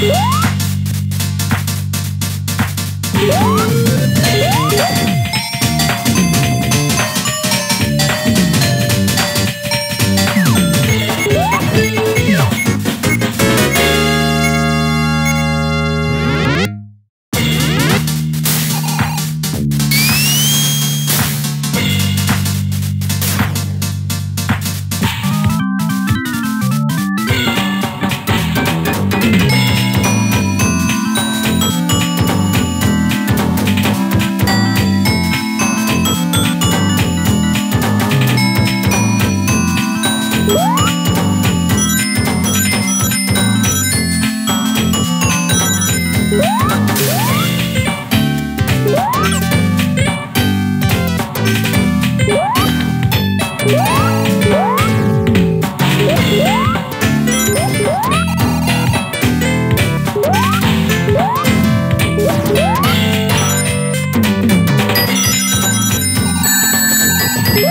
Woo!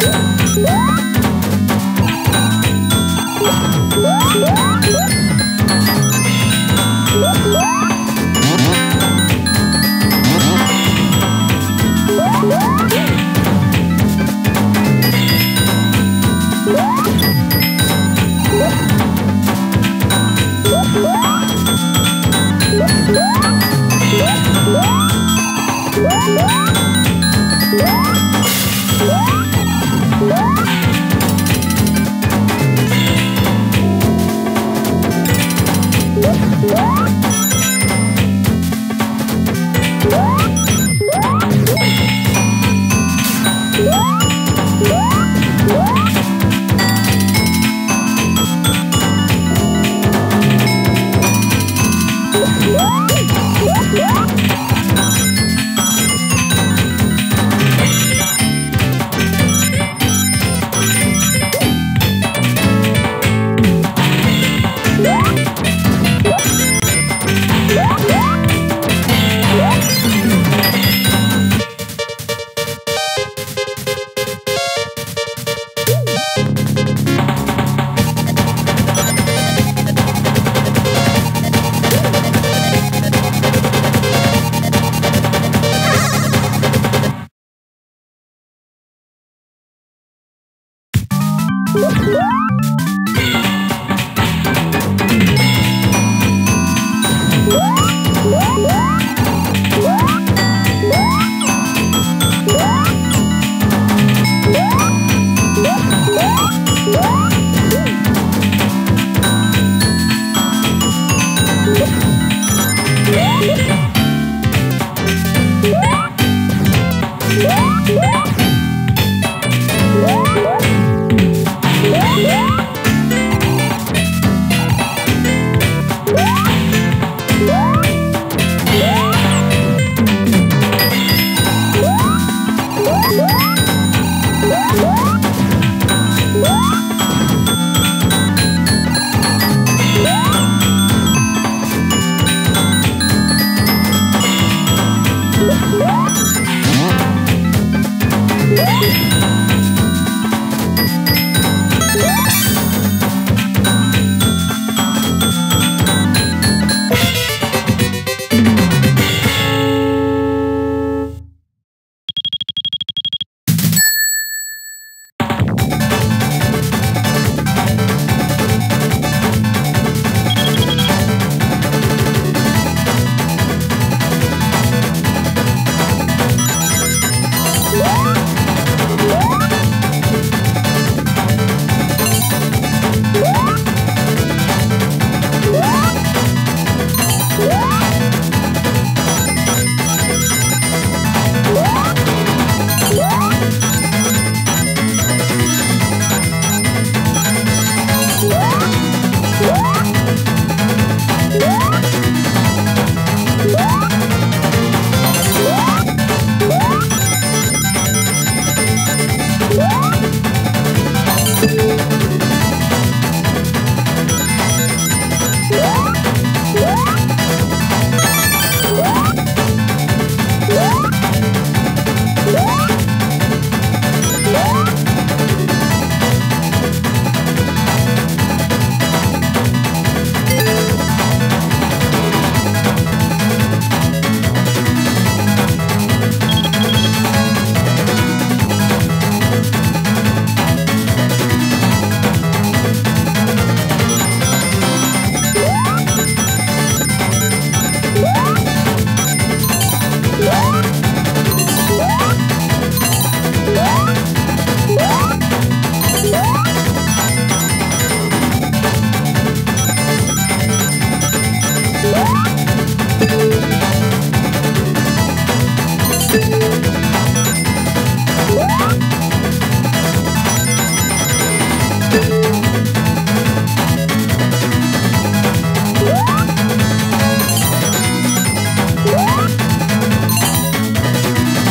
Música Woo!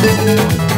Música